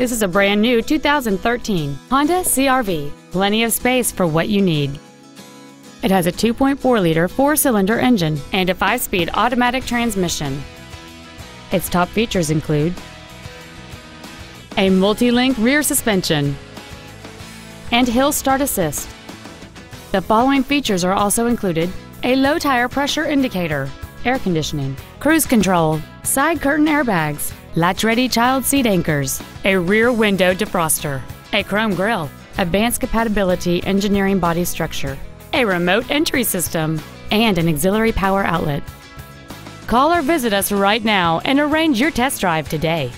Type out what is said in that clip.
This is a brand new 2013 Honda CRV. Plenty of space for what you need. It has a 2.4-liter four-cylinder engine and a five-speed automatic transmission. Its top features include a multi-link rear suspension and hill start assist. The following features are also included a low tire pressure indicator, air conditioning, cruise control, side curtain airbags, latch-ready child seat anchors, a rear window defroster, a chrome grille, advanced compatibility engineering body structure, a remote entry system, and an auxiliary power outlet. Call or visit us right now and arrange your test drive today.